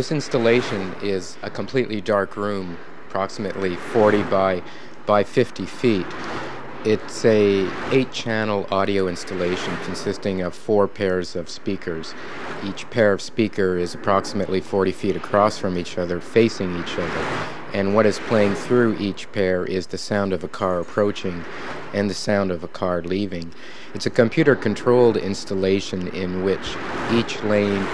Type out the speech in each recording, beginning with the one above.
This installation is a completely dark room, approximately 40 by, by 50 feet. It's a eight-channel audio installation consisting of four pairs of speakers. Each pair of speaker is approximately 40 feet across from each other, facing each other. And what is playing through each pair is the sound of a car approaching and the sound of a car leaving. It's a computer-controlled installation in which each lane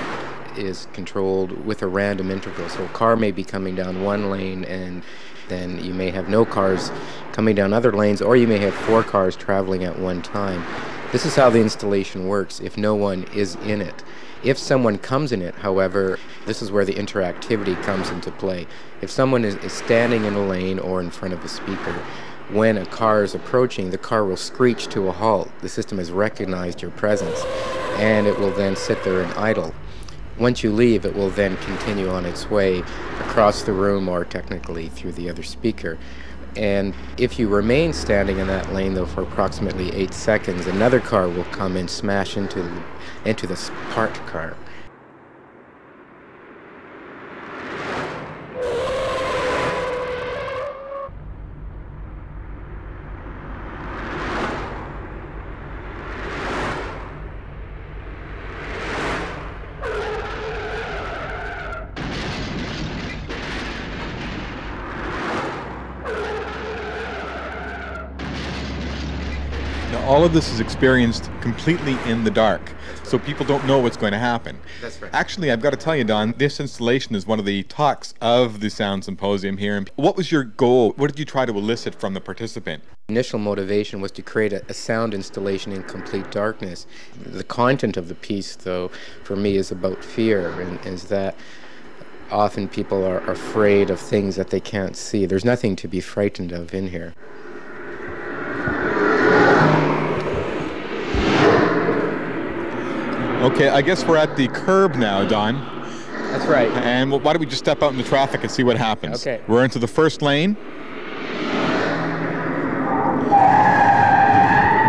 is controlled with a random interval. So a car may be coming down one lane and then you may have no cars coming down other lanes, or you may have four cars traveling at one time. This is how the installation works if no one is in it. If someone comes in it, however, this is where the interactivity comes into play. If someone is, is standing in a lane or in front of a speaker, when a car is approaching, the car will screech to a halt. The system has recognized your presence, and it will then sit there and idle. Once you leave, it will then continue on its way across the room or technically through the other speaker. And if you remain standing in that lane, though, for approximately eight seconds, another car will come and smash into the, into the parked car. All of this is experienced completely in the dark. So people don't know what's going to happen. That's right. Actually, I've got to tell you, Don, this installation is one of the talks of the Sound Symposium here. What was your goal? What did you try to elicit from the participant? Initial motivation was to create a, a, sound installation in complete darkness. The content of the piece, though, for me is about fear, and is that often people are afraid of things that they can't see. There's nothing to be frightened of in here. Okay, I guess we're at the curb now, Don. That's right. And why don't we just step out in the traffic and see what happens? Okay. We're into the first lane.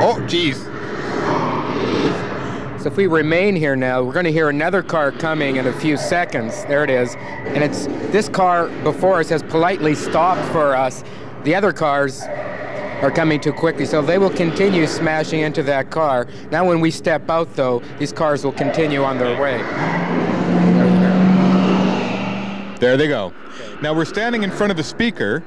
Oh, geez. So if we remain here now, we're going to hear another car coming in a few seconds. There it is. And it's this car before us has politely stopped for us. The other cars are coming too quickly, so they will continue smashing into that car. Now when we step out, though, these cars will continue on their way. There they go. Now we're standing in front of a speaker,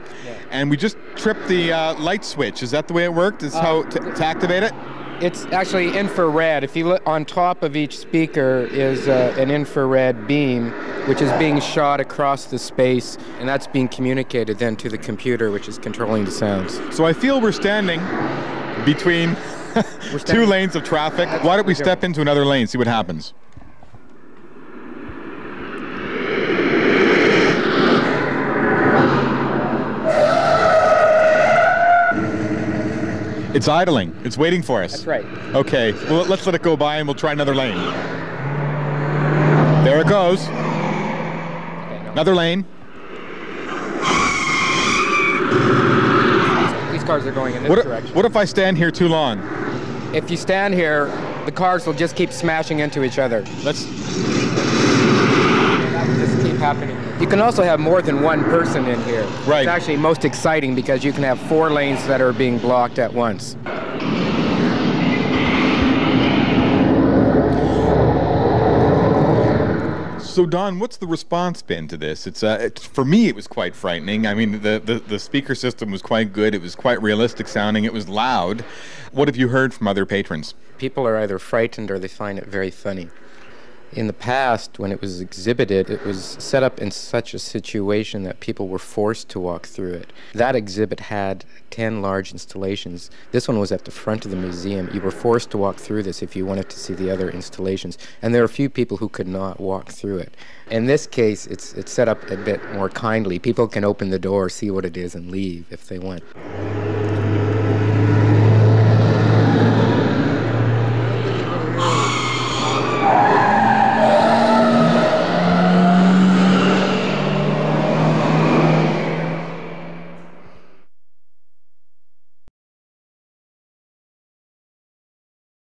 and we just tripped the uh, light switch. Is that the way it worked? Is uh, how to activate it? It's actually infrared. If you look on top of each speaker is uh, an infrared beam, which is being shot across the space, and that's being communicated then to the computer, which is controlling the sounds. So I feel we're standing between two lanes of traffic. Why don't we step into another lane, see what happens? It's idling. It's waiting for us. That's right. Okay. Well, let's let it go by and we'll try another lane. There it goes. Okay, no. Another lane. These cars are going in this what direction. If, what if I stand here too long? If you stand here, the cars will just keep smashing into each other. Let's happening. You can also have more than one person in here. Right. It's actually most exciting because you can have four lanes that are being blocked at once. So Don, what's the response been to this? It's, uh, it's for me, it was quite frightening. I mean, the, the the speaker system was quite good. It was quite realistic sounding. It was loud. What have you heard from other patrons? People are either frightened or they find it very funny. In the past, when it was exhibited, it was set up in such a situation that people were forced to walk through it. That exhibit had 10 large installations. This one was at the front of the museum. You were forced to walk through this if you wanted to see the other installations. And there are a few people who could not walk through it. In this case, it's, it's set up a bit more kindly. People can open the door, see what it is, and leave if they want.